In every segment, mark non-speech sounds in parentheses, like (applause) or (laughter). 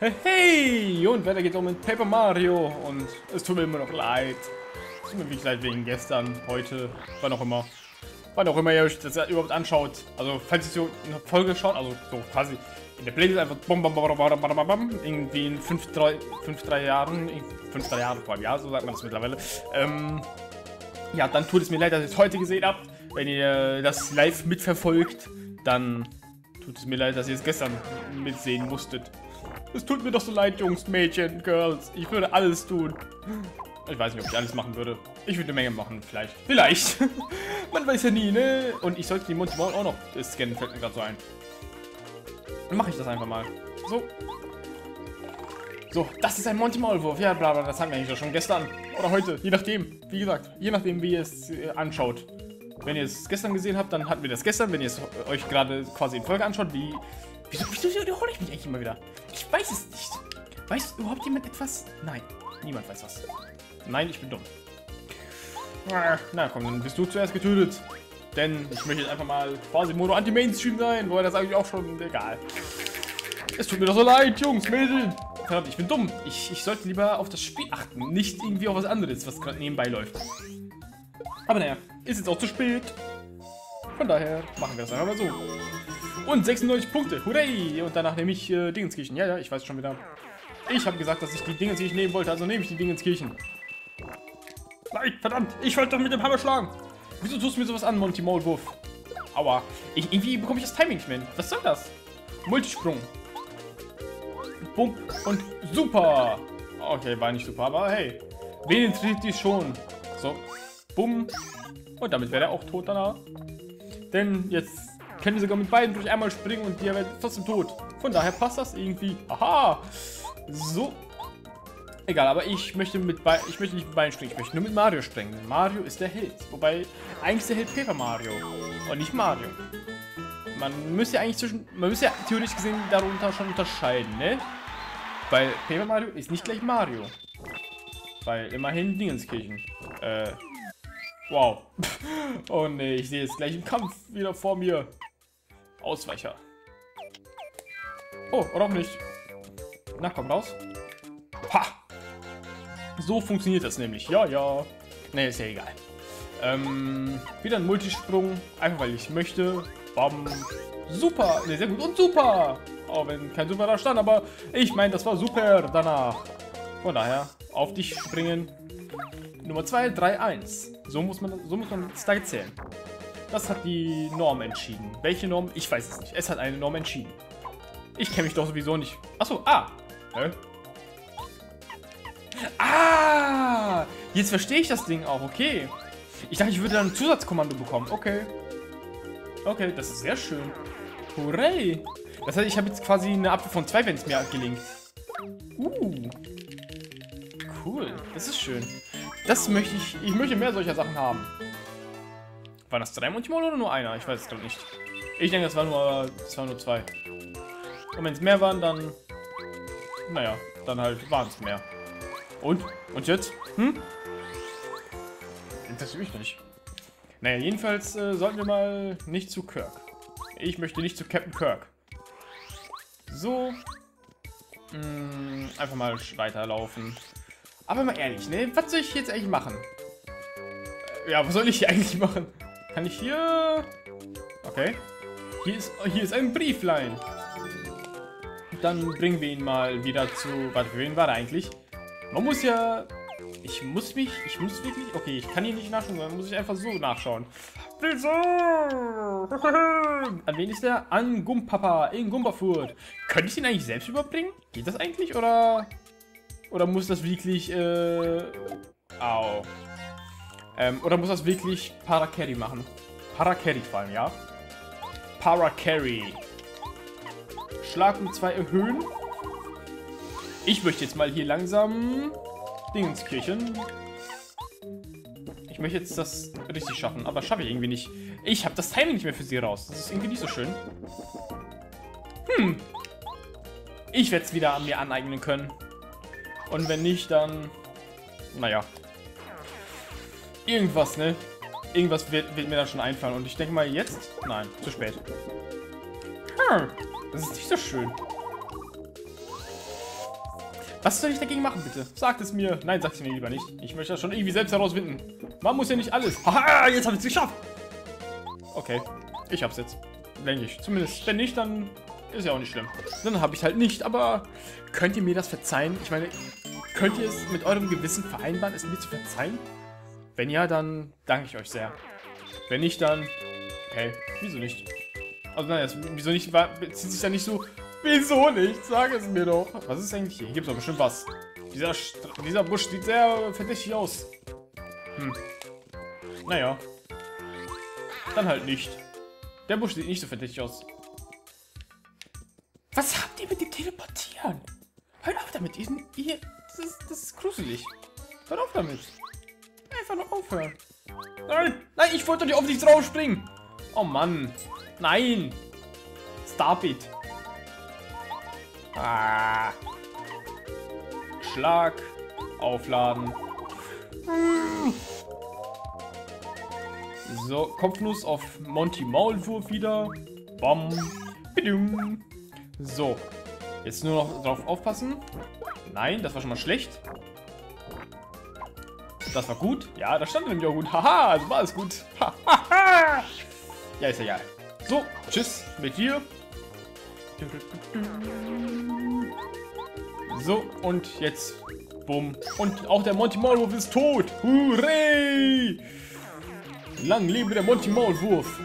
Hey! Und weiter geht's auch mit Paper Mario. Und es tut mir immer noch leid. Es tut mir wirklich leid wegen gestern, heute, wann auch immer. Wann auch immer ihr euch das überhaupt anschaut. Also, falls ihr so eine Folge schaut, also so quasi in der Playlist einfach bom, bom, bom, bom, bom, bom, bom, irgendwie in 5, 3, 5, 3 Jahren, 5, 3 Jahren vor einem Jahr, so sagt man das mittlerweile. Ähm, ja, dann tut es mir leid, dass ihr es heute gesehen habt. Wenn ihr das live mitverfolgt, dann tut es mir leid, dass ihr es gestern mitsehen musstet. Es tut mir doch so leid, Jungs, Mädchen, Girls. Ich würde alles tun. Ich weiß nicht, ob ich alles machen würde. Ich würde eine Menge machen, vielleicht. Vielleicht. (laughs) Man weiß ja nie, ne? Und ich sollte die Monty Ball auch noch scannen, fällt mir gerade so ein. Dann mache ich das einfach mal. So. So, das ist ein Monty Maulwurf. Ja, bla bla, das hatten wir eigentlich schon gestern. Oder heute, je nachdem. Wie gesagt, je nachdem, wie ihr es äh, anschaut. Wenn ihr es gestern gesehen habt, dann hatten wir das gestern. Wenn ihr es euch gerade quasi in Folge anschaut, wie... Wieso, wieso wiederhole ich mich eigentlich immer wieder? Ich weiß es nicht. Weiß überhaupt jemand etwas? Nein, niemand weiß was. Nein, ich bin dumm. Na komm, dann bist du zuerst getötet. Denn ich möchte jetzt einfach mal quasi Mono Anti-Mainstream sein. Wobei das eigentlich auch schon egal. Es tut mir doch so leid, Jungs, Mädchen. Verdammt, ich bin dumm. Ich, ich sollte lieber auf das Spiel achten, nicht irgendwie auf was anderes, was gerade nebenbei läuft. Aber naja, ist jetzt auch zu spät. Von daher machen wir das einfach mal so. Und 96 Punkte, hurray! Und danach nehme ich äh, Dingenskirchen. Ja, ja, ich weiß schon wieder. Ich habe gesagt, dass ich die Dingenskirchen nehmen wollte, also nehme ich die Dingenskirchen. Nein, verdammt, ich wollte doch mit dem Hammer schlagen. Wieso tust du mir sowas an, Monty Maulwurf? Aua, ich, irgendwie bekomme ich das Timing nicht mehr. Was soll das? Multisprung. Bumm und super. Okay, war nicht super, aber hey. Wen interessiert die schon? So, bumm. Und damit wäre er auch tot danach. Denn jetzt können wir sogar mit beiden durch einmal springen und der wird trotzdem tot. Von daher passt das irgendwie. Aha. So. Egal, aber ich möchte mit Be ich möchte nicht mit beiden springen, ich möchte nur mit Mario springen. Mario ist der Held. Wobei, eigentlich ist der Held Paper Mario. Und nicht Mario. Man müsste ja eigentlich zwischen. Man müsste ja theoretisch gesehen darunter schon unterscheiden, ne? Weil Paper Mario ist nicht gleich Mario. Weil immerhin Dingenskirchen. Äh. Wow. (laughs) oh ne, ich sehe jetzt gleich im Kampf wieder vor mir. Ausweicher. Oh, oder auch nicht. Na, komm raus. Ha! So funktioniert das nämlich. Ja, ja. Ne, ist ja egal. Ähm, wieder ein Multisprung. Einfach weil ich möchte. Bam. Super. Ne, sehr gut. Und super. Auch wenn kein Super da stand, aber ich meine, das war super danach. Von daher, auf dich springen. Nummer 2, 3, 1. So muss man so muss man da zählen. Das hat die Norm entschieden. Welche Norm? Ich weiß es nicht. Es hat eine Norm entschieden. Ich kenne mich doch sowieso nicht. Achso, ah. Hä? Ah! Jetzt verstehe ich das Ding auch, okay. Ich dachte, ich würde dann ein Zusatzkommando bekommen. Okay. Okay, das ist sehr schön. Hooray! Das heißt, ich habe jetzt quasi eine Abwehr von zwei, wenn es mir gelingt. Uh. Cool. Das ist schön. Das möchte ich... Ich möchte mehr solcher Sachen haben. Waren das drei Multimol oder nur einer? Ich weiß es gerade nicht. Ich denke, das war nur, das nur zwei. Und wenn es mehr waren, dann... Naja, dann halt waren es mehr. Und? Und jetzt? Hm? Interessiert mich nicht. Naja, jedenfalls äh, sollten wir mal nicht zu Kirk. Ich möchte nicht zu Captain Kirk. So. Mh, hm, einfach mal weiterlaufen. Aber mal ehrlich, ne? Was soll ich jetzt eigentlich machen? Ja, was soll ich (laughs) eigentlich machen? Kann ich hier... Okay. Hier ist, hier ist ein Brieflein. Dann bringen wir ihn mal wieder zu... Warte, für wen war er eigentlich? Man muss ja... Ich muss mich... Ich muss wirklich... Okay, ich kann hier nicht nachschauen, sondern muss ich einfach so nachschauen. Wieso? An wen ist der? An Gumpapa in Gumpafurt. Könnte ich ihn eigentlich selbst überbringen? Geht das eigentlich? Oder... Oder muss das wirklich... Äh... Au. Ähm, oder muss das wirklich Paracarry machen? Paracarry vor allem, ja? Paracarry. Schlag um zwei erhöhen. Ich möchte jetzt mal hier langsam Dingenskirchen. Ich möchte jetzt das richtig schaffen, aber schaffe ich irgendwie nicht. Ich habe das Timing nicht mehr für sie raus. Das ist irgendwie nicht so schön. Hm. Ich werde es wieder an mir aneignen können. Und wenn nicht, dann... Naja, Irgendwas, ne? Irgendwas wird, wird, mir da schon einfallen. Und ich denke mal jetzt... Nein, zu spät. Hm, das ist nicht so schön. Was soll ich dagegen machen, bitte? Sagt es mir. Nein, sagt es mir lieber nicht. Ich möchte das schon irgendwie selbst herausfinden. Man muss ja nicht alles. Haha, jetzt habe ich es geschafft. Okay, ich hab's jetzt. Denke ich. Zumindest. Wenn nicht, dann ist ja auch nicht schlimm. Dann habe ich halt nicht. Aber könnt ihr mir das verzeihen? Ich meine, könnt ihr es mit eurem Gewissen vereinbaren, es mir zu verzeihen? Wenn ja, dann danke ich euch sehr. Wenn nicht, dann... Okay, wieso nicht? Also naja, wieso nicht, bezieht sich ja nicht so... Wieso nicht? Sag es mir doch. Was ist eigentlich hier? Hier gibt es doch bestimmt was. Dieser, dieser Busch sieht sehr verdächtig aus. Hm. Naja. Dann halt nicht. Der Busch sieht nicht so verdächtig aus. Was habt ihr mit dem Teleportieren? Hört auf damit. Ihr, das, ist, das ist gruselig. Hört auf damit. Einfach nur aufhören. Nein, nein, ich wollte doch nicht auf dich drauf springen. Oh Mann. Nein. Stop it. Ah. Schlag. Aufladen. So, Kopfnuss auf Monty Maulwurf wieder. Bom. So. Jetzt nur noch drauf aufpassen. Nein, das war schon mal schlecht. Das war gut. Ja, das stand nämlich auch gut. Haha, also war es gut. ja, ist egal. So, tschüss mit dir. So, und jetzt. Bumm. Und auch der Monty Maulwurf ist tot. Hurray! Lang lebe der Monty Maulwurf.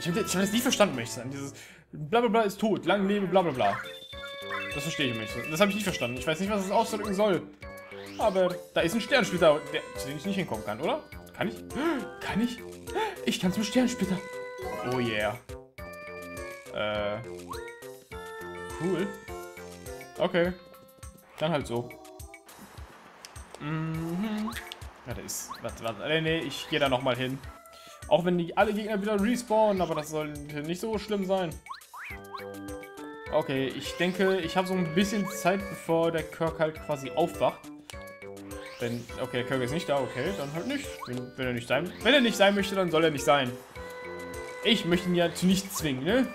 Ich habe hab das nie verstanden, möchte ich sagen. Dieses Blablabla ist tot. Lang lebe Blablabla. Das verstehe ich nicht. Das habe ich nicht verstanden. Ich weiß nicht, was das ausdrücken soll. Aber da ist ein Sternsplitter, der, zu dem ich nicht hinkommen kann, oder? Kann ich? Kann ich? Ich kann zum Sternsplitter. Oh yeah. Äh. Cool. Okay. Dann halt so. Mhm. Ja, da ist. Warte, warte. Nee, nee, ich gehe da nochmal hin. Auch wenn die alle Gegner wieder respawnen, aber das sollte nicht so schlimm sein. Okay, ich denke, ich habe so ein bisschen Zeit, bevor der Kirk halt quasi aufwacht. Wenn, okay, der Kirk ist nicht da, okay, dann halt nicht. Wenn, wenn, er nicht sein, wenn er nicht sein möchte, dann soll er nicht sein. Ich möchte ihn ja zu nichts zwingen, ne?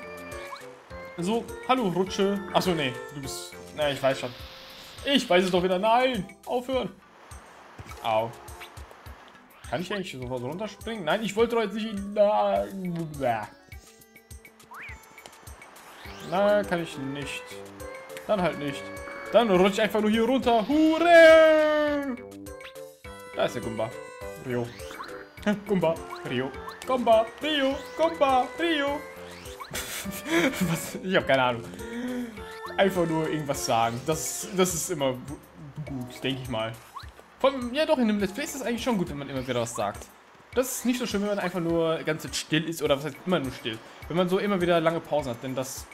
So, hallo Rutsche. Achso, nee, du bist, na, ich weiß schon. Ich weiß es doch wieder, nein, aufhören. Au. Kann ich eigentlich sofort runterspringen? Nein, ich wollte doch jetzt nicht... Na, na, kann ich nicht. Dann halt nicht. Dann rutsche ich einfach nur hier runter. Hure! Da ist der (laughs) Gumba. Rio. Gumba. Rio. Gumba. Rio. Gumba. (laughs) Rio. Was? Ich habe keine Ahnung. Einfach nur irgendwas sagen. Das, das ist immer gut, denke ich mal. Von, ja doch, in einem Let's Play ist es eigentlich schon gut, wenn man immer wieder was sagt. Das ist nicht so schön, wenn man einfach nur ganz still ist, oder was heißt immer nur still. Wenn man so immer wieder lange Pausen hat, denn das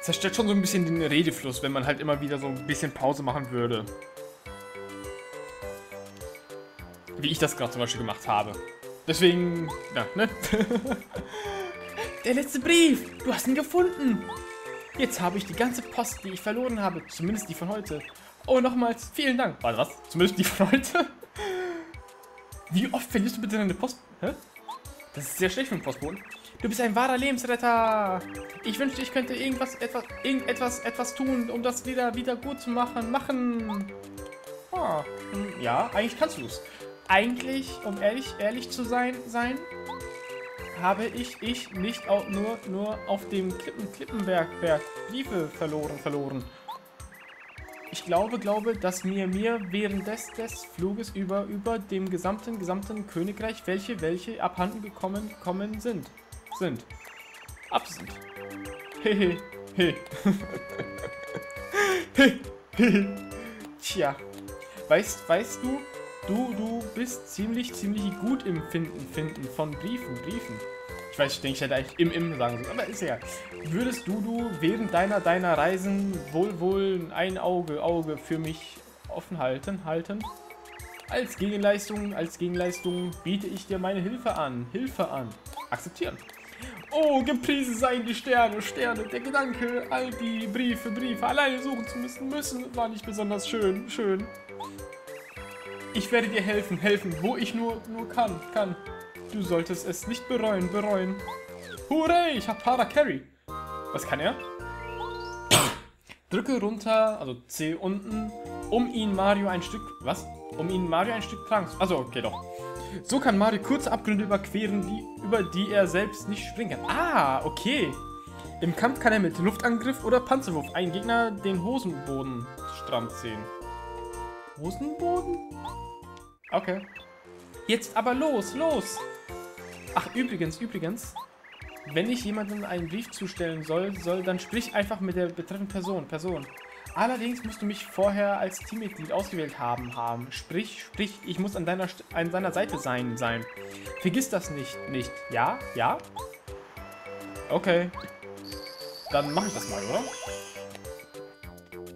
zerstört schon so ein bisschen den Redefluss, wenn man halt immer wieder so ein bisschen Pause machen würde. Wie ich das gerade zum Beispiel gemacht habe. Deswegen, ja, ne? (laughs) Der letzte Brief! Du hast ihn gefunden! Jetzt habe ich die ganze Post, die ich verloren habe. Zumindest die von heute. Oh, nochmals, vielen Dank. Warte, was? Zumindest die von heute? Wie oft verlierst du bitte deine Post... Hä? Das ist sehr schlecht für den Postboten. Du bist ein wahrer Lebensretter. Ich wünschte, ich könnte irgendwas, etwas, irgendetwas, etwas tun, um das wieder, wieder gut zu machen. Machen. Ah, hm, ja, eigentlich kannst du es. Eigentlich, um ehrlich, ehrlich zu sein, sein, habe ich, ich nicht auch nur, nur auf dem Klippen, Klippenberg, Berg, Briefe verloren, verloren. Ich glaube, glaube, dass mir mir während des, des Fluges über, über dem gesamten, gesamten Königreich welche, welche abhanden gekommen, gekommen sind sind. Ab sind. Hehe. (laughs) He. He. Tja. Weißt, weißt du, du, du bist ziemlich, ziemlich gut im Finden, Finden von Briefen, Briefen. Ich weiß, ich denke, ich hätte eigentlich im, im sagen sollen, aber ist ja. Würdest du, du während deiner, deiner Reisen wohl, wohl ein Auge, Auge für mich offen halten, halten? Als Gegenleistung, als Gegenleistung biete ich dir meine Hilfe an. Hilfe an. Akzeptieren. Oh, gepriesen seien die Sterne, Sterne. Der Gedanke, all die Briefe, Briefe alleine suchen zu müssen, müssen, war nicht besonders schön, schön. Ich werde dir helfen, helfen, wo ich nur, nur kann, kann. Du solltest es nicht bereuen, bereuen. Hurray, ich hab Para Carry. Was kann er? Drücke runter, also C unten, um ihn Mario ein Stück... Was? Um ihn Mario ein Stück tragen. Also okay, doch. So kann Mario kurze Abgründe überqueren, die, über die er selbst nicht springen kann. Ah, okay. Im Kampf kann er mit Luftangriff oder Panzerwurf einen Gegner den Hosenboden stramm ziehen. Hosenboden? Okay. Jetzt aber los, los! Ach, übrigens, übrigens, wenn ich jemandem einen Brief zustellen soll, soll, dann sprich einfach mit der betreffenden Person, Person. Allerdings musst du mich vorher als Teammitglied ausgewählt haben, haben. Sprich, sprich, ich muss an deiner, an deiner Seite sein, sein. Vergiss das nicht, nicht. Ja? Ja? Okay. Dann mache ich das mal, oder?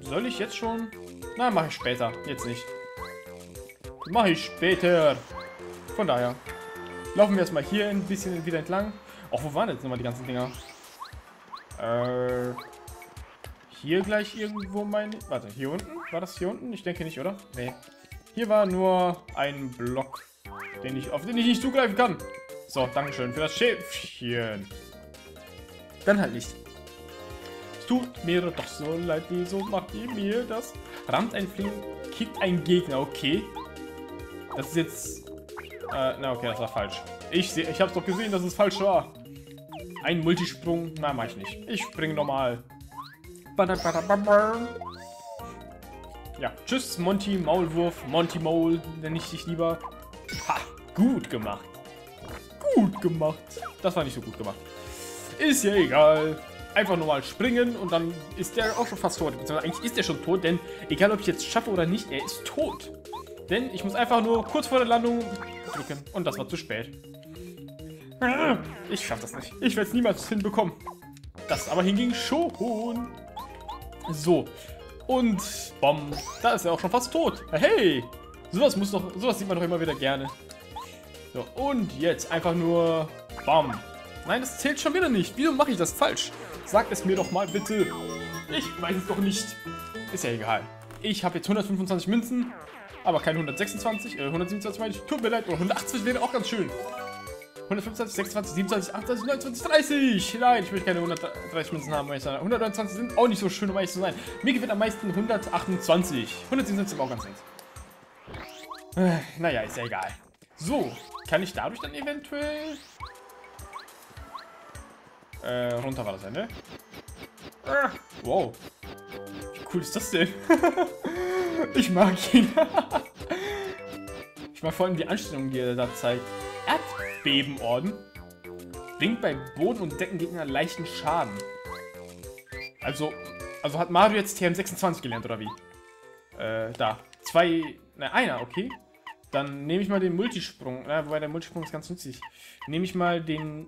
Soll ich jetzt schon? Na, mache ich später. Jetzt nicht. Mache ich später. Von daher. Laufen wir jetzt mal hier ein bisschen wieder entlang. Auch wo waren jetzt nochmal die ganzen Dinger? Äh, hier gleich irgendwo mein... Warte, hier unten? War das hier unten? Ich denke nicht, oder? Nee. Hier war nur ein Block, den ich, auf den ich nicht zugreifen kann. So, Dankeschön für das Schäfchen. Dann halt nicht. Tut mir doch so leid, wieso macht ihr mir das? Rammt ein Fliegen, kickt ein Gegner, okay. Das ist jetzt... Äh, na okay, das war falsch. Ich, ich hab's doch gesehen, dass es falsch war. Ein Multisprung? Nein, mach ich nicht. Ich springe normal. Ja, tschüss, Monty Maulwurf. Monty Maul, nenne ich dich lieber. Ha, gut gemacht. Gut gemacht. Das war nicht so gut gemacht. Ist ja egal. Einfach normal springen und dann ist der auch schon fast tot. Eigentlich ist der schon tot, denn egal ob ich jetzt schaffe oder nicht, er ist tot. Denn ich muss einfach nur kurz vor der Landung drücken und das war zu spät. Ich schaff das nicht. Ich werde es niemals hinbekommen. Das aber hinging schon. So. Und, bom, da ist er auch schon fast tot. Hey, sowas muss doch, sowas sieht man doch immer wieder gerne. So, und jetzt einfach nur, bam. Nein, das zählt schon wieder nicht. Wieso mache ich das falsch? Sag es mir doch mal bitte. Ich weiß es doch nicht. Ist ja egal. Ich habe jetzt 125 Münzen, aber kein 126, äh, 127 meine ich. Tut mir leid, oder 180 wäre auch ganz schön. 125, 26, 27, 28, 29, 30. Nein, ich möchte keine 130 Münzen haben, weil ich sagen. 129 sind auch nicht so schön, um ehrlich zu sein. Mir gefällt am meisten 128. 127 sind auch ganz nett. Äh, naja, ist ja egal. So, kann ich dadurch dann eventuell... Äh, runter war das Ende. Ah, wow. Wie cool ist das denn? (laughs) ich mag ihn. (laughs) ich mag vor allem die Anstellung, die er da zeigt. Erdbebenorden. Bringt bei Boden- und Deckengegner leichten Schaden. Also, also hat Mario jetzt TM26 gelernt, oder wie? Äh, da. Zwei, ne, einer, okay. Dann nehme ich mal den Multisprung. Ja, wobei der Multisprung ist ganz nützlich. Nehme ich mal den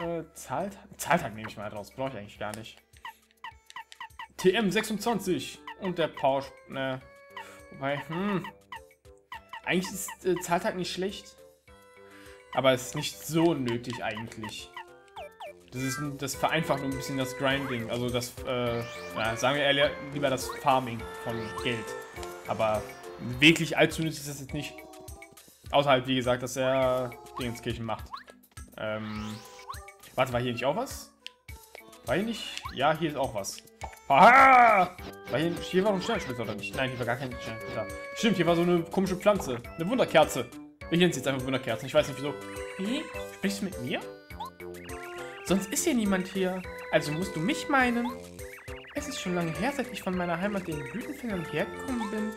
äh, Zahltag. Zahltag nehme ich mal raus. Brauche ich eigentlich gar nicht. TM26. Und der Power... Ne. Wobei, hm. Eigentlich ist äh, Zahltag nicht schlecht. Aber es ist nicht so nötig eigentlich. Das, ist, das vereinfacht ein bisschen das Grinding. Also das, äh, ja, sagen wir ehrlich, lieber das Farming von Geld. Aber wirklich allzu nützlich ist das jetzt nicht. Außerhalb, wie gesagt, dass er Dingenskirchen macht. Ähm, warte, war hier nicht auch was? War hier nicht? Ja, hier ist auch was. Haha! War hier, hier war ein Sternschlitter oder nicht? Nein, hier war gar kein Sternschlitter. Stimmt, hier war so eine komische Pflanze. Eine Wunderkerze. Ich nenne es jetzt einfach Wunderkerzen. Ich weiß nicht wieso. Wie? Sprichst du mit mir? Sonst ist hier niemand hier. Also musst du mich meinen. Es ist schon lange her, seit ich von meiner Heimat den Blütenfängern hergekommen bin.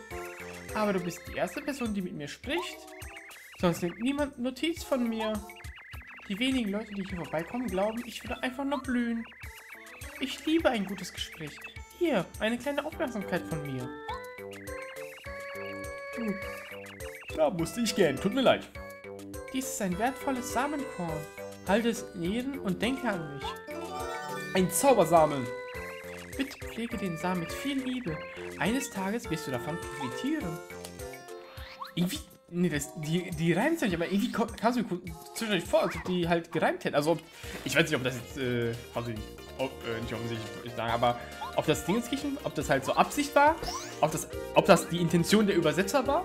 Aber du bist die erste Person, die mit mir spricht. Sonst nimmt niemand Notiz von mir. Die wenigen Leute, die hier vorbeikommen, glauben, ich würde einfach nur blühen. Ich liebe ein gutes Gespräch. Hier, eine kleine Aufmerksamkeit von mir. Hm. Da musste ich gehen, tut mir leid. Dies ist ein wertvolles Samenkorn. Halte es in Ehren und denke an mich. Ein Zaubersamen. Bitte pflege den Samen mit viel Liebe. Eines Tages wirst du davon profitieren. Irgendwie, nee, das, die, die reimt sich aber irgendwie kam es mir zwischendurch vor, als ob die halt gereimt hätten. Also, ich weiß nicht, ob das jetzt, äh, also, oh, äh, nicht offensichtlich sagen, aber ob das Dingenskirchen, ob das halt so Absicht war, ob das, ob das die Intention der Übersetzer war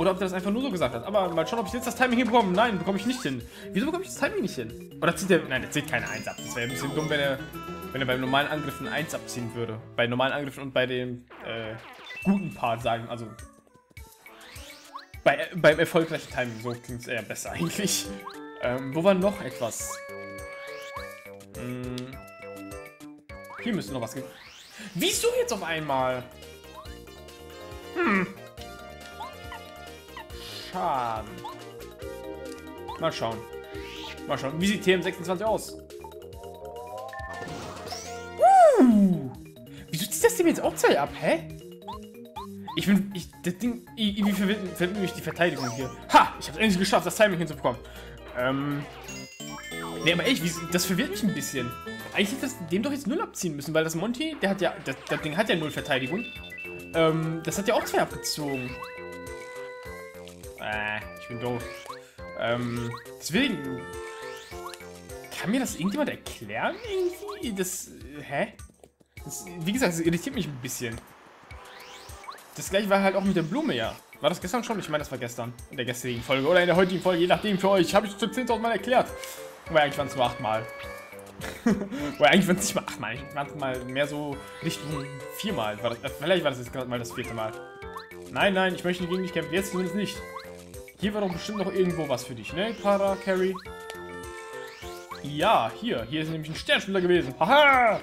oder ob der das einfach nur so gesagt hat. Aber mal schauen, ob ich jetzt das Timing hinbekomme. Nein, bekomme ich nicht hin. Wieso bekomme ich das Timing nicht hin? Oder zieht der... Nein, der zieht keine 1 ab. Das wäre ein bisschen dumm, wenn er... Wenn er beim normalen Angriff eine 1 abziehen würde. Bei normalen Angriffen und bei dem äh, guten Part sagen, also bei, beim erfolgreichen Timing, so klingt es eher besser eigentlich. Ähm, wo war noch etwas? Hm, hier müsste noch was geben. Wieso jetzt auf einmal? Hm. Schaden. Mal schauen. Mal schauen. Wie sieht TM26 aus? Uh. Wieso zieht das Ding jetzt auch zwei ab? Hä? Ich bin. Ich, das Ding. Irgendwie verwirrt mich die Verteidigung hier. Ha! Ich hab's endlich geschafft, das Timing hinzubekommen. Ähm. Ne, aber echt, das verwirrt mich ein bisschen. Eigentlich hätte das dem doch jetzt null abziehen müssen, weil das Monty, der hat ja. Das, das Ding hat ja null Verteidigung. Ähm, das hat ja auch zwei abgezogen. Äh, ich bin doof. Ähm, deswegen. Kann mir das irgendjemand erklären? Irgendwie? Das. Hä? Das, wie gesagt, das irritiert mich ein bisschen. Das gleiche war halt auch mit der Blume, ja. War das gestern schon? Ich meine, das war gestern. In der gestrigen Folge. Oder in der heutigen Folge, je nachdem für euch. Habe ich zu 10.000 Mal erklärt. Aber eigentlich waren es nur 8 Mal. (laughs) Oder eigentlich waren es nicht mal 8 Mal. Eigentlich waren mal mehr so Richtung 4 Mal. War das, vielleicht war das jetzt gerade mal das vierte Mal. Nein, nein, ich möchte gegen dich kämpfen. Jetzt zumindest nicht. Hier war doch bestimmt noch irgendwo was für dich, ne? Para, Carry. Ja, hier. Hier ist nämlich ein Sternspieler gewesen. Haha!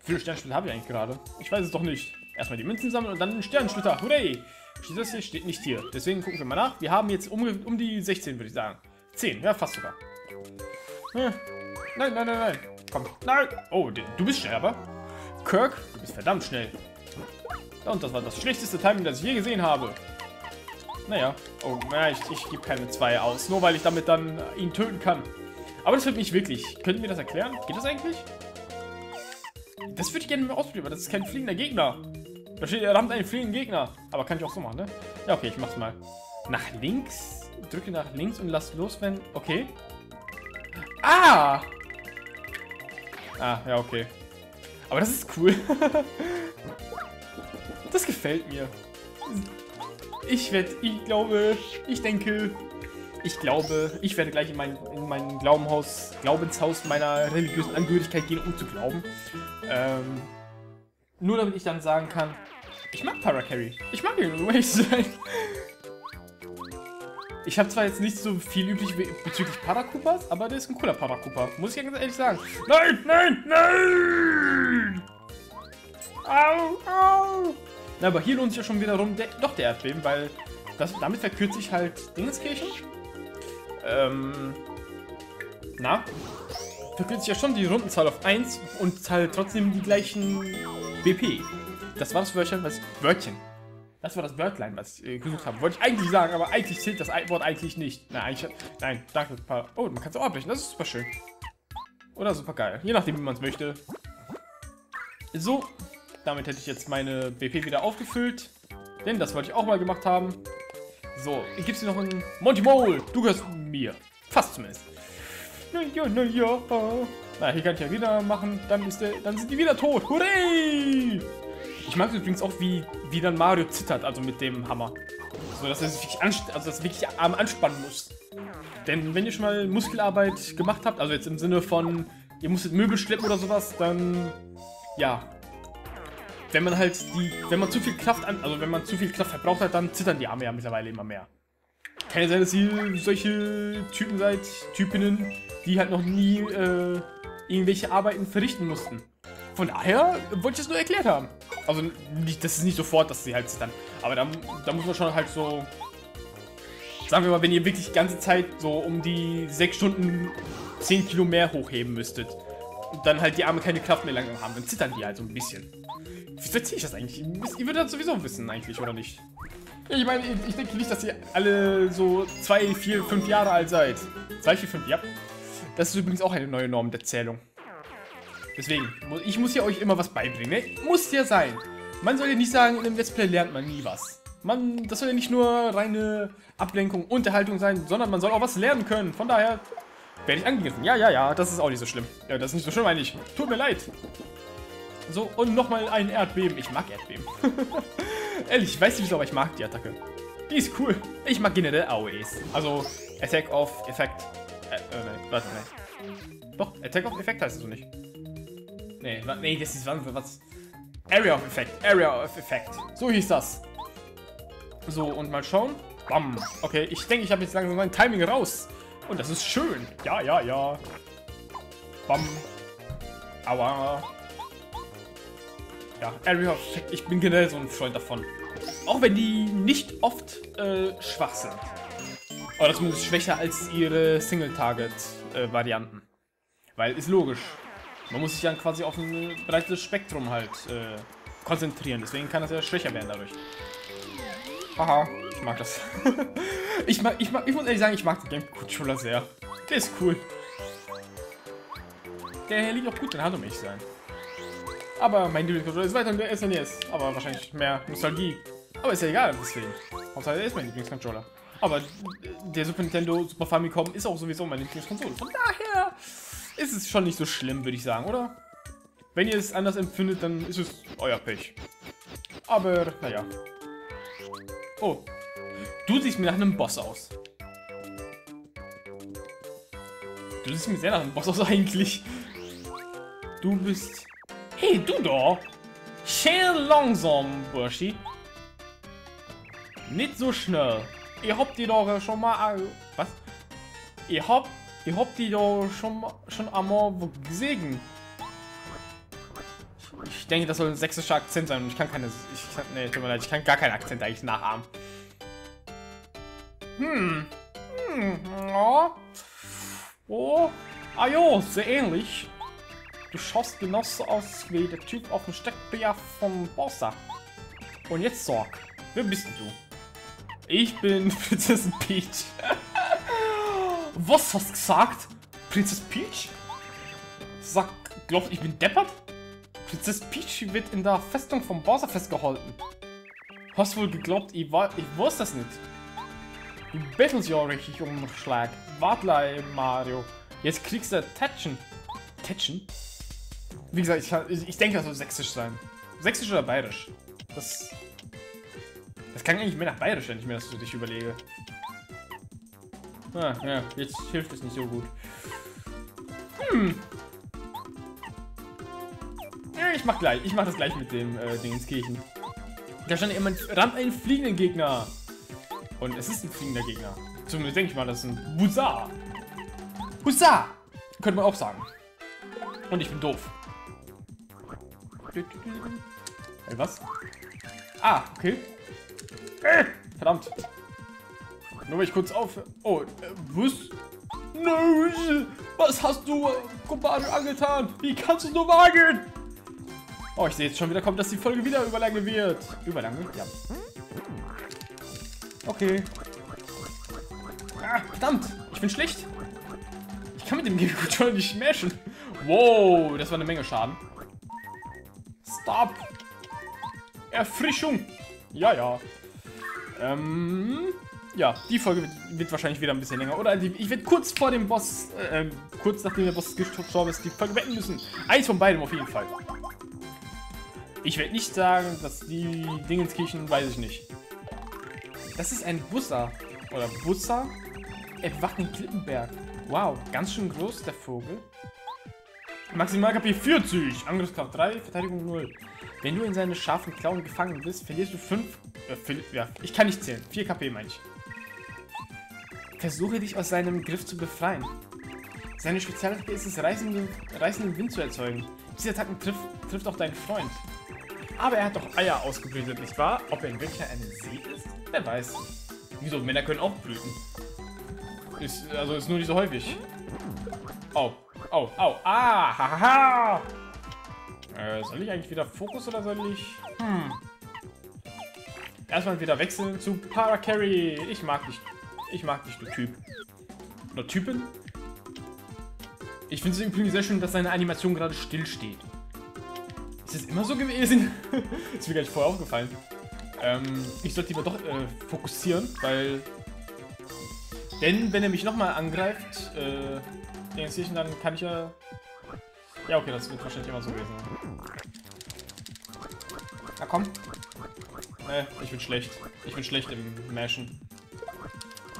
Wie viele Sternspieler habe ich eigentlich gerade? Ich weiß es doch nicht. Erstmal die Münzen sammeln und dann den Sternschlitter. Hurray! Das hier? Steht nicht hier. Deswegen gucken wir mal nach. Wir haben jetzt um, um die 16, würde ich sagen. 10, ja, fast sogar. Hm. Nein, nein, nein, nein. Komm. Nein! Oh, du bist schnell, aber. Kirk, du bist verdammt schnell. Und das war das schlechteste Timing, das ich je gesehen habe. Naja. Oh, na, ich, ich gebe keine 2 aus. Nur weil ich damit dann ihn töten kann. Aber das wird mich wirklich. Könnt ihr mir das erklären? Geht das eigentlich? Das würde ich gerne mal ausprobieren, weil das ist kein fliegender Gegner. Da steht, er rammt einen fliegenden Gegner. Aber kann ich auch so machen, ne? Ja, okay, ich mach's mal. Nach links? Drücke nach links und lass los, wenn... Okay. Ah! Ah, ja, okay. Aber das ist cool. (laughs) das gefällt mir. Ich werde, ich glaube, ich denke, ich glaube, ich werde gleich in mein, in mein Glaubenhaus, Glaubenshaus meiner religiösen Angehörigkeit gehen, um zu glauben. Ähm, nur damit ich dann sagen kann, ich mag Paracarry. Ich mag ihn, um zu sein. Ich habe zwar jetzt nicht so viel üblich bezüglich Paracupas, aber der ist ein cooler Paracupa. Muss ich ganz ehrlich sagen. Nein, nein, nein! Au, au! Na, aber hier lohnt sich ja schon wiederum der, doch der Erdbeben, weil das, damit verkürzt sich halt Dingenskirchen. Ähm, na? Verkürzt ja schon die Rundenzahl auf 1 und halt trotzdem die gleichen BP. Das war das Wörtchen, was. Wörtchen. Das war das Wörtlein, was ich äh, gesucht habe. Wollte ich eigentlich sagen, aber eigentlich zählt das Wort eigentlich nicht. Nein, eigentlich, nein, danke. Oh, man kann es auch abbrechen. Das ist super schön. Oder super geil. Je nachdem, wie man es möchte. So, damit hätte ich jetzt meine BP wieder aufgefüllt. Denn das wollte ich auch mal gemacht haben. So, hier gibt es noch einen Monty Mole. Du gehörst mir. Fast zumindest. Naja, naja. Na, hier kann ich ja wieder machen. Dann, ist der, dann sind die wieder tot. Hurray! Ich mag übrigens auch, wie, wie dann Mario zittert, also mit dem Hammer. So, dass er sich wirklich, also das wirklich arm anspannen muss. Denn wenn ihr schon mal Muskelarbeit gemacht habt, also jetzt im Sinne von, ihr musstet Möbel schleppen oder sowas, dann, ja. Wenn man halt die, wenn man zu viel Kraft an, also wenn man zu viel Kraft verbraucht hat, dann zittern die Arme ja mittlerweile immer mehr. Kann ja sein, dass ihr solche Typen seid, Typinnen, die halt noch nie äh, irgendwelche Arbeiten verrichten mussten. Von daher wollte ich es nur erklärt haben. Also, nicht, das ist nicht sofort, dass sie halt dann. Aber da, da muss man schon halt so. Sagen wir mal, wenn ihr wirklich die ganze Zeit so um die 6 Stunden 10 Kilo mehr hochheben müsstet. Und dann halt die Arme keine Kraft mehr langsam haben, dann zittern die halt so ein bisschen. Wie erzähle ich das eigentlich? Ihr würdet das sowieso wissen, eigentlich, oder nicht? Ich meine, ich denke nicht, dass ihr alle so 2, 4, 5 Jahre alt seid. 2, 4, 5, ja. Das ist übrigens auch eine neue Norm der Zählung. Deswegen, ich muss ja euch immer was beibringen, ne? Muss ja sein. Man soll ja nicht sagen, in einem Let's Play lernt man nie was. Man, das soll ja nicht nur reine Ablenkung, Unterhaltung sein, sondern man soll auch was lernen können. Von daher werde ich angegriffen. Ja, ja, ja, das ist auch nicht so schlimm. Ja, das ist nicht so schlimm eigentlich. Tut mir leid. So, und nochmal ein Erdbeben. Ich mag Erdbeben. (laughs) Ehrlich, ich weiß nicht aber ich mag die Attacke. Die ist cool. Ich mag generell AOEs. Also, Attack of Effect. Äh, äh, warte, ne. Doch, Attack of Effect heißt es so nicht. Nee, nee, das ist was. was Area of Effect. Area of Effect. So hieß das. So, und mal schauen. Bam. Okay, ich denke, ich habe jetzt langsam mein Timing raus. Und das ist schön. Ja, ja, ja. Bam. Aua. Ja, Area of Effect. Ich bin generell so ein Freund davon. Auch wenn die nicht oft äh, schwach sind. Oder zumindest schwächer als ihre Single-Target-Varianten. Äh, Weil, ist logisch. Man muss sich dann quasi auf ein breites Spektrum halt äh, konzentrieren. Deswegen kann das ja schwächer werden dadurch. Haha, ich mag das. (laughs) ich, mag, ich, mag, ich muss ehrlich sagen, ich mag den Game-Controller sehr. Der ist cool. Der liegt auch gut in der Hand, um ehrlich sein. Aber mein Lieblingscontroller ist weiter der SNES. Aber wahrscheinlich mehr Nostalgie. Aber ist ja egal, deswegen. Hauptsache, er ist mein Lieblingscontroller. Aber der Super Nintendo Super Famicom ist auch sowieso meine Lieblingskonsole. Von daher ist es schon nicht so schlimm, würde ich sagen, oder? Wenn ihr es anders empfindet, dann ist es euer Pech. Aber, naja. Oh. Du siehst mir nach einem Boss aus. Du siehst mir sehr nach einem Boss aus (laughs) eigentlich. Du bist... Hey, du da! Schön langsam, Burschi. Nicht so schnell. Ihr habt die doch schon mal... Was? Ihr habt... Ihr habt die doch schon, schon einmal gesehen. Ich denke, das soll ein sächsischer Akzent sein und ich kann keine... Ich kann, nee, tut mir leid, ich kann gar keinen Akzent eigentlich nachahmen. Hm. Hm, ja. Oh. Ah jo, sehr ähnlich. Du schaust genauso aus wie der Typ auf dem Steckbrief von Bossa. Und jetzt sorg. Wer bist du? Ich bin (laughs) Prinzessin Peach. (laughs) Was hast du gesagt? Prinzessin Peach? Sag, glaubt, ich bin deppert? Prinzessin Peach wird in der Festung vom Bowser festgehalten. Hast wohl geglaubt, ich, war, ich wusste das nicht. Du bettelst ja richtig um Schlag. Warte, Mario. Jetzt kriegst du Tätschen. Tätschen? Wie gesagt, ich, ich denke, das soll sächsisch sein. Sächsisch oder bayerisch? Das das kann eigentlich mehr nach Bayerisch, wenn ich mir das so dich überlege. Ah, ja, jetzt hilft es nicht so gut. Hm. Ja, ich mach gleich. Ich mach das gleich mit dem äh, Dingenskirchen. Da stand jemand, rammt einen fliegenden Gegner. Und es ist ein fliegender Gegner. Zumindest denke ich mal, das ist ein Hussar. Hussar! Könnte man auch sagen. Und ich bin doof. Hey, was? Ah, okay. Äh, verdammt. Nur weil ich kurz auf... Oh, äh, was? No, was hast du, Kumpane, angetan? Wie kannst du nur wagen? Oh, ich sehe jetzt schon wieder kommt, dass die Folge wieder überlange wird. Überlange? Ja. Okay. Ah, verdammt. Ich bin schlecht. Ich kann mit dem Controller nicht smashen. Wow, das war eine Menge Schaden. Stop. Erfrischung. Ja, ja. Ähm, ja, die Folge wird, wird, wahrscheinlich wieder ein bisschen länger. Oder die, ich werde kurz vor dem Boss, äh, kurz nachdem der Boss gestorben ist, die Folge beenden müssen. Eins von beidem auf jeden Fall. Ich werde nicht sagen, dass die Dingenskirchen, weiß ich nicht. Das ist ein Busser. Oder Busser? Er bewacht den Klippenberg. Wow, ganz schön groß, der Vogel. Maximal KP 40, Angriffskraft 3, Verteidigung 0. Wenn du in seine scharfen Klauen gefangen bist, verlierst du 5... Äh, ja, ich kann nicht zählen. 4 KP meine ich. Versuche dich aus seinem Griff zu befreien. Seine Spezialattacke ist es, reißenden, reißenden Wind zu erzeugen. Diese Attacken trifft, trifft auch deinen Freund. Aber er hat doch Eier ausgebrütet, nicht wahr? Ob er in welcher eine See ist? Wer weiß. Wieso? Männer können auch brüten. Ist, also ist nur nicht so häufig. Oh. Oh, oh. Ah, hahaha. Ha, ha. Äh, soll ich eigentlich wieder Fokus oder soll ich... Hm. Erstmal wieder wechseln zu Paracarry. Ich mag dich. Ich mag dich, du Typ. Oder Typen. Ich finde es übrigens sehr schön, dass seine Animation gerade still steht. Ist das immer so gewesen? (laughs) ist mir gar nicht vorher aufgefallen. Ähm, ich sollte lieber doch äh, fokussieren, weil... Denn, wenn er mich nochmal angreift, äh, dann kann ich ja ja, okay, das wird wahrscheinlich immer so gewesen. Na komm. Ne, ich bin schlecht. Ich bin schlecht im Mashen.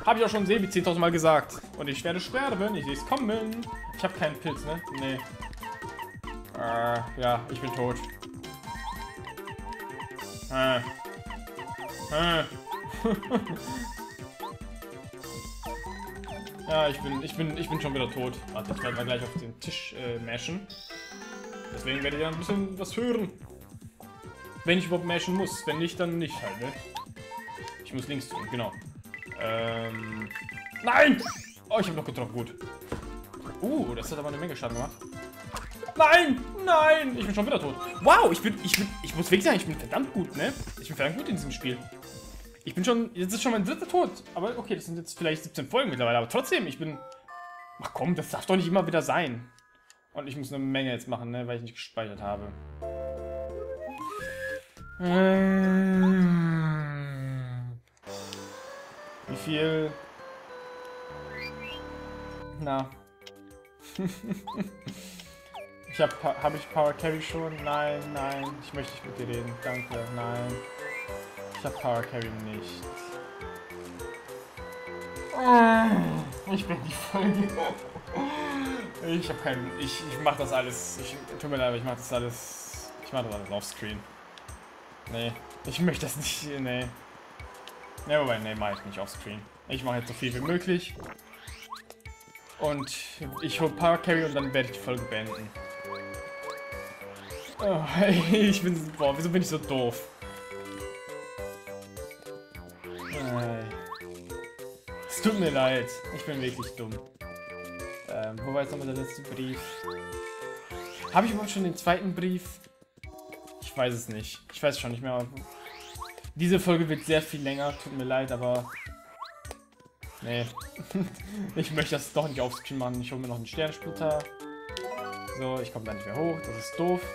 Habe ich auch schon Sebi 10.000 Mal gesagt. Und ich werde sterben. Ich sehe es kommen. Ich habe keinen Pilz, ne? Nee. Äh, ja, ich bin tot. Äh. Äh. (laughs) ja, ich bin, ich bin, ich bin schon wieder tot. Warte, ich werde mal gleich auf den Tisch äh, mashen. Deswegen werde ich ein bisschen was hören. Wenn ich überhaupt mashen muss. Wenn nicht, dann nicht halt, ne? Ich muss links tun, genau. Ähm. Nein! Oh, ich habe noch getroffen, gut. Uh, das hat aber eine Menge Schaden gemacht. Nein! Nein! Ich bin schon wieder tot. Wow, ich bin, ich bin, ich muss wirklich sagen, ich bin verdammt gut, ne? Ich bin verdammt gut in diesem Spiel. Ich bin schon, jetzt ist schon mein dritter Tod. Aber okay, das sind jetzt vielleicht 17 Folgen mittlerweile. Aber trotzdem, ich bin... Ach komm, das darf doch nicht immer wieder sein. Und ich muss eine Menge jetzt machen, ne? Weil ich nicht gespeichert habe. Ähm, wie viel... Na. (laughs) ich hab, hab ich Power Carry schon? Nein, nein. Ich möchte nicht mit dir reden. Danke, nein. Ich hab Power Carry nicht. Ich bin die Folge. Ich hab keinen. Ich, ich mach das alles. Ich tut mir leid, aber ich mach das alles. Ich mach das alles offscreen. Nee. Ich möchte das nicht. Nee. Ne, wobei, nee, mach ich nicht offscreen. Ich mache jetzt so viel wie möglich. Und ich hole Power Carry und dann werde ich die Folge beenden. Oh, (laughs) ich bin. Boah, wieso bin ich so doof? Tut mir leid. Ich bin wirklich dumm. Ähm, wo war jetzt nochmal der letzte Brief? Habe ich überhaupt schon den zweiten Brief? Ich weiß es nicht. Ich weiß schon nicht mehr. Diese Folge wird sehr viel länger. Tut mir leid, aber... Nee. (laughs) ich möchte das doch nicht aufscreen machen. Ich hole mir noch einen Sternsplitter. So, ich komme da nicht mehr hoch. Das ist doof. (laughs)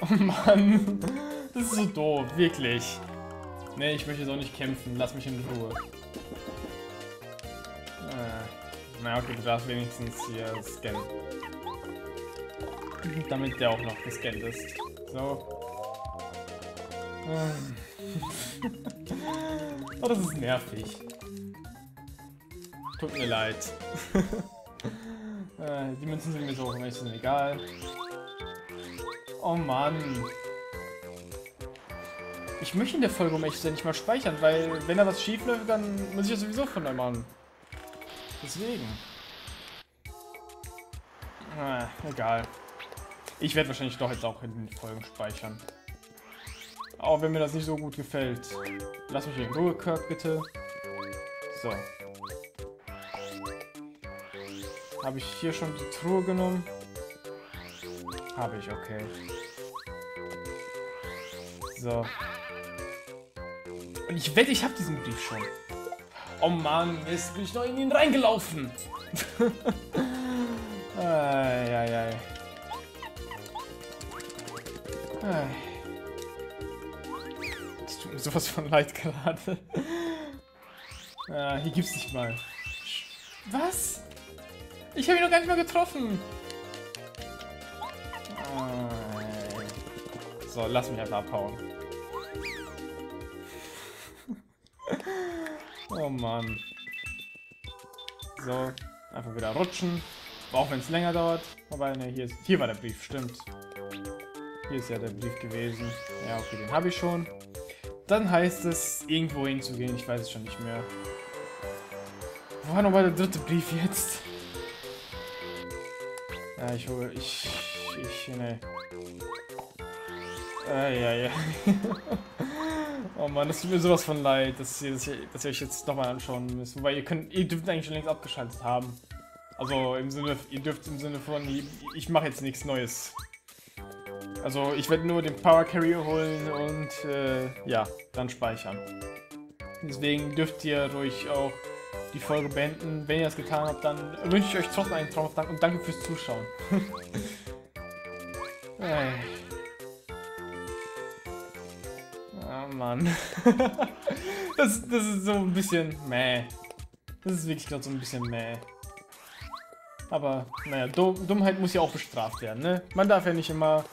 Oh Mann. Das ist so doof. Wirklich. Nee, ich möchte so nicht kämpfen. Lass mich in Ruhe. Na okay, du darfst wenigstens hier scannen. Damit der auch noch gescannt ist. So. (laughs) oh, das ist nervig. Tut mir leid. (laughs) Äh, die Münzen sind mir so ein bisschen egal. Oh Mann. Ich möchte in der Folge um echt nicht mal speichern, weil wenn da was schief läuft, dann muss ich ja sowieso von neu machen. Deswegen. Ah, egal. Ich werde wahrscheinlich doch jetzt auch in den Folgen speichern. Auch wenn mir das nicht so gut gefällt. Lass mich in Ruhe, Kirk, bitte. So. Habe ich hier schon die Truhe genommen? Habe ich, okay. So. Und ich wette, ich habe diesen Brief schon. Oh Mann, jetzt bin ich noch in ihn reingelaufen. ai, ai, ai. Das tut mir sowas von leid gerade. ah, hier gibt's nicht mal. Was? Ich habe ihn noch gar nicht mal getroffen. So, lass mich einfach abhauen. Oh Mann. So, einfach wieder rutschen. Auch wenn es länger dauert. Wobei, ne, hier, ist, hier war der Brief, stimmt. Hier ist ja der Brief gewesen. Ja, okay, den habe ich schon. Dann heißt es, irgendwo hinzugehen. Ich weiß es schon nicht mehr. Wo war nochmal der dritte Brief jetzt? Ja, ich hole... Ich... Ich... Ne. Äh, ja, ja. Oh Mann, das tut mir sowas von leid, dass ihr, dass ihr, dass ihr euch jetzt nochmal anschauen müsst. Wobei ihr könnt, ihr dürft eigentlich schon längst abgeschaltet haben. Also im Sinne, ihr dürft im Sinne von, ich mache jetzt nichts Neues. Also ich werde nur den Power Carrier holen und äh, ja, dann speichern. Deswegen dürft ihr ruhig auch die Folge beenden. Wenn ihr das getan habt, dann wünsche ich euch trotzdem einen Traum Dank und danke fürs Zuschauen. hey. (laughs) Mann. (laughs) das, das ist so ein bisschen meh. Das ist wirklich gerade so ein bisschen meh. Aber, naja, Dummheit muss ja auch bestraft werden, ne? Man darf ja nicht immer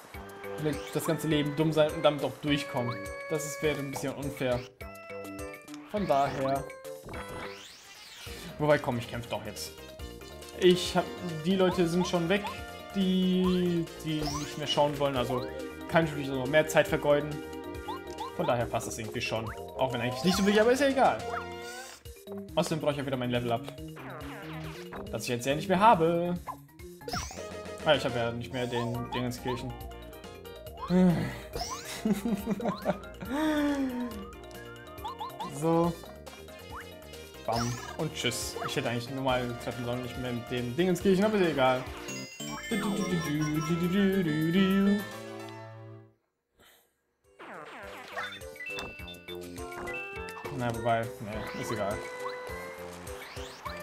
das ganze Leben dumm sein und damit auch durchkommen. Das ist, wäre ein bisschen unfair. Von daher... Wobei, komm, ich kämpfe doch jetzt. Ich hab... Die Leute sind schon weg. die, die nicht mehr schauen wollen. Also kann ich natürlich noch mehr Zeit vergeuden. Von daher passt das irgendwie schon. Auch wenn eigentlich nicht so will, aber ist ja egal. Außerdem brauche ich ja wieder mein Level Up. Das ich jetzt ja nicht mehr habe. Ah, ich habe ja nicht mehr den Dingenskirchen. (laughs) so. Bam. Und tschüss. Ich hätte eigentlich normal treffen sollen, nicht mehr mit dem Dingenskirchen, aber ist egal. Na, wobei, ne, ist egal.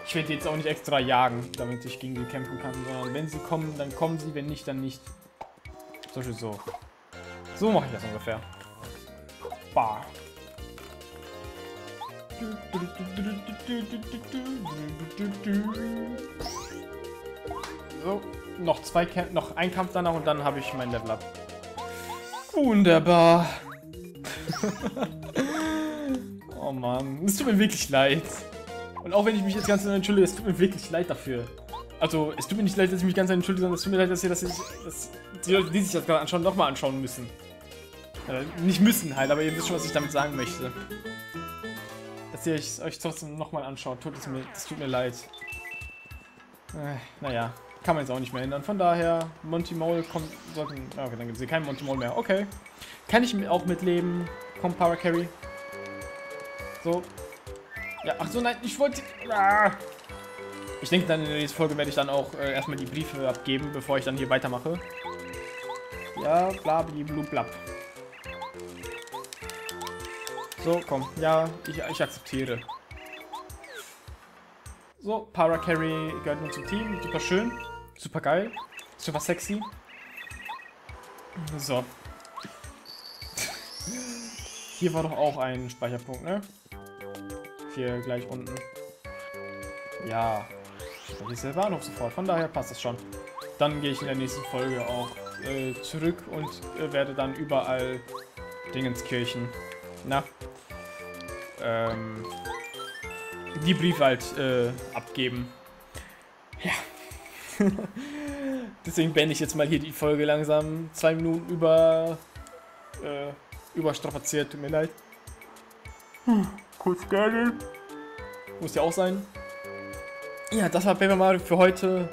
Ich werde jetzt auch nicht extra jagen, damit ich gegen sie kämpfen kann, sondern wenn sie kommen, dann kommen sie, wenn nicht, dann nicht. So Beispiel so. So mache ich das ungefähr. Bah. So, noch zwei Kämpfe, noch ein Kampf danach und dann habe ich mein Level Up. Wunderbar. (laughs) oh Mann, es tut mir wirklich leid. Und auch wenn ich mich jetzt ganz entschuldige, es tut mir wirklich leid dafür. Also, es tut mir nicht leid, dass ich mich ganz entschuldige, sondern es tut mir leid, dass ihr, dass, ich, dass die Leute, die sich das gerade anschauen, nochmal anschauen müssen. Äh, nicht müssen halt, aber ihr wisst schon, was ich damit sagen möchte. Dass ihr euch, euch trotzdem nochmal anschaut, tut es mir, das tut mir leid. Äh, naja, kann man jetzt auch nicht mehr ändern. Von daher, Monty Mole kommt, sollten, okay, dann gibt es hier keinen Monty Mole mehr. Okay. Kann ich auch mitleben. Kommt Power Carry. So. Ja, ach so, nein, ich wollte... Ah. Ich denke, dann in der nächsten Folge werde ich dann auch äh, erstmal die Briefe abgeben, bevor ich dann hier weitermache. Ja, bla, blub, blab. So, komm. Ja, ich, ich akzeptiere. So, Para Carry gehört nun zum Team. Super schön. Super geil. Super sexy. So. (laughs) Hier war doch auch ein Speicherpunkt, ne? Hier gleich unten. Ja. Hier ist der Bahnhof sofort. Von daher passt das schon. Dann gehe ich in der nächsten Folge auch äh, zurück und äh, werde dann überall Dingenskirchen. Na, ähm, die Briefe halt äh, abgeben. Ja. (laughs) Deswegen beende ich jetzt mal hier die Folge langsam. Zwei Minuten über äh, überstrapaziert, tut mir leid. Hm, kurz gerne. Muss ja auch sein. Ja, das war Paper Mario für heute.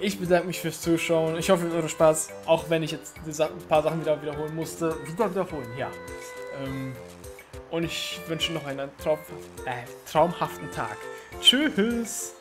Ich bedanke mich fürs Zuschauen. Ich hoffe, ihr hattet Spaß. Auch wenn ich jetzt ein paar Sachen wieder wiederholen musste. Wieder wiederholen, ja. Ähm, und ich wünsche noch einen traum äh, traumhaften Tag. Tschüss!